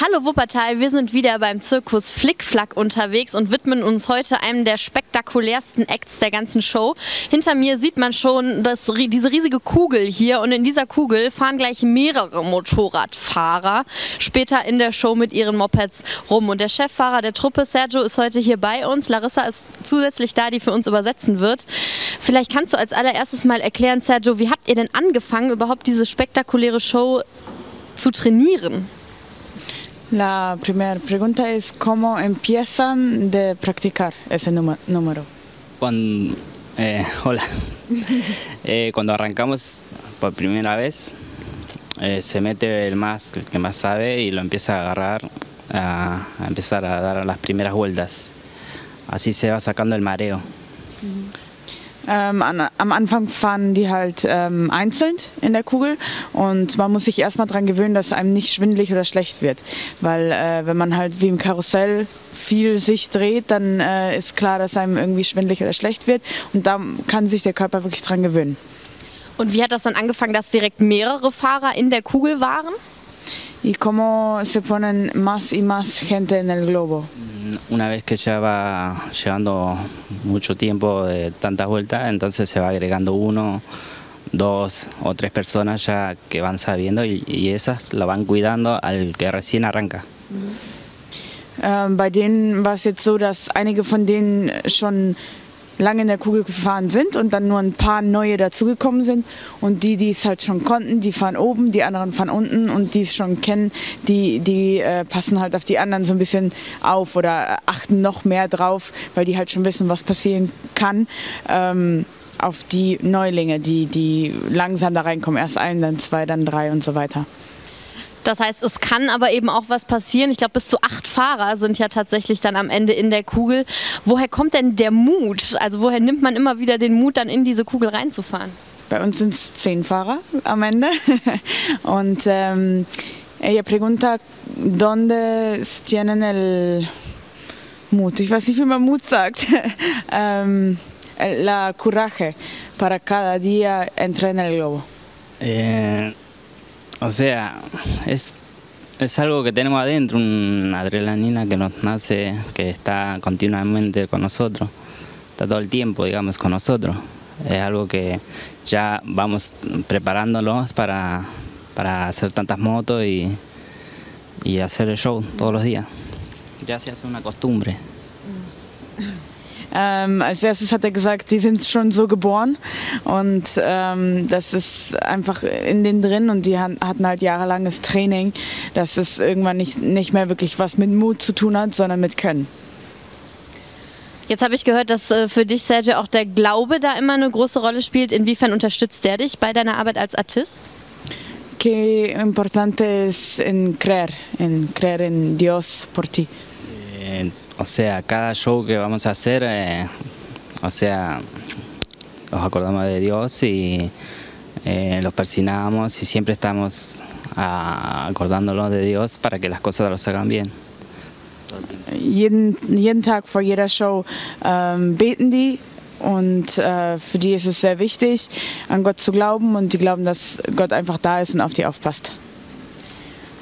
Hallo Wuppertal, wir sind wieder beim Zirkus Flickflack unterwegs und widmen uns heute einem der spektakulärsten Acts der ganzen Show. Hinter mir sieht man schon das, diese riesige Kugel hier und in dieser Kugel fahren gleich mehrere Motorradfahrer später in der Show mit ihren Mopeds rum. Und der Cheffahrer der Truppe, Sergio, ist heute hier bei uns. Larissa ist zusätzlich da, die für uns übersetzen wird. Vielleicht kannst du als allererstes mal erklären, Sergio, wie habt ihr denn angefangen, überhaupt diese spektakuläre Show zu trainieren? La primera pregunta es cómo empiezan de practicar ese número. Cuando, eh, hola. eh, cuando arrancamos por primera vez, eh, se mete el más el que más sabe y lo empieza a agarrar, a, a empezar a dar las primeras vueltas. Así se va sacando el mareo. Ähm, an, am Anfang fahren die halt ähm, einzeln in der Kugel und man muss sich erstmal daran gewöhnen, dass einem nicht schwindelig oder schlecht wird. Weil äh, wenn man halt wie im Karussell viel sich dreht, dann äh, ist klar, dass einem irgendwie schwindelig oder schlecht wird und da kann sich der Körper wirklich dran gewöhnen. Und wie hat das dann angefangen, dass direkt mehrere Fahrer in der Kugel waren? Y cómo se ponen más y más gente en el globo. Una vez que ya va llevando mucho tiempo de tantas vueltas, entonces se va agregando uno, dos o tres personas ya que van sabiendo y, esas lo van cuidando al que recién arranca. Ähm, bei denen war es jetzt so, dass einige von denen schon lange in der Kugel gefahren sind und dann nur ein paar neue dazugekommen sind. Und die, die es halt schon konnten, die fahren oben, die anderen fahren unten und die es schon kennen, die, die äh, passen halt auf die anderen so ein bisschen auf oder achten noch mehr drauf, weil die halt schon wissen, was passieren kann. Ähm, auf die Neulinge, die, die langsam da reinkommen. Erst ein, dann zwei, dann drei und so weiter. Das heißt, es kann aber eben auch was passieren. Ich glaube, bis zu acht Fahrer sind ja tatsächlich dann am Ende in der Kugel. Woher kommt denn der Mut? Also woher nimmt man immer wieder den Mut, dann in diese Kugel reinzufahren? Bei uns sind es zehn Fahrer am Ende. Und ähm, ella pregunta, ¿dónde tienen el Mut? Ich weiß nicht, wie man Mut sagt. ähm, la coraje para cada día entrar en el globo. Eh, o sea, es, es algo que tenemos adentro, una adrenalina que nos nace, que está continuamente con nosotros, está todo el tiempo, digamos, con nosotros. Es algo que ya vamos preparándonos para, para hacer tantas motos y, y hacer el show todos los días. Ya se hace una costumbre. Ähm, als erstes hat er gesagt, die sind schon so geboren und ähm, das ist einfach in denen drin und die hatten halt jahrelanges Training, dass es irgendwann nicht, nicht mehr wirklich was mit Mut zu tun hat, sondern mit Können. Jetzt habe ich gehört, dass äh, für dich, Sergio, auch der Glaube da immer eine große Rolle spielt. Inwiefern unterstützt der dich bei deiner Arbeit als Artist? Qué importante es en creer, en creer en Dios por ti. O sea, cada show que vamos a hacer, eh, o sea, nos acordamos de Dios y eh, los persinamos y siempre estamos ah, acordándonos de Dios para que las cosas los hagan bien. Jeden, jeden Tag vor jeder Show ähm, beten die und äh, für die ist es sehr wichtig, an Gott zu glauben und die glauben, dass Gott einfach da ist und auf die aufpasst.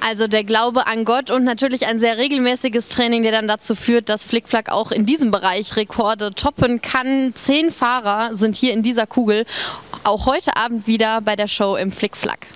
Also der Glaube an Gott und natürlich ein sehr regelmäßiges Training, der dann dazu führt, dass Flickflack auch in diesem Bereich Rekorde toppen kann. Zehn Fahrer sind hier in dieser Kugel, auch heute Abend wieder bei der Show im Flickflack.